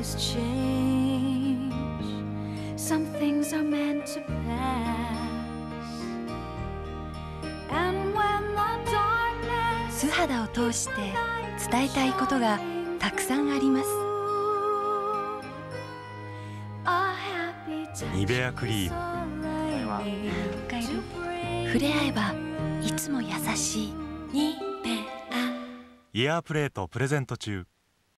always change. Some things are meant to pass. And when the darkness 素肌を通して伝えたいことがたくさんあります happy ニベアクリーム触れ合えばいつも優しいにべあイヤープレートプレゼント中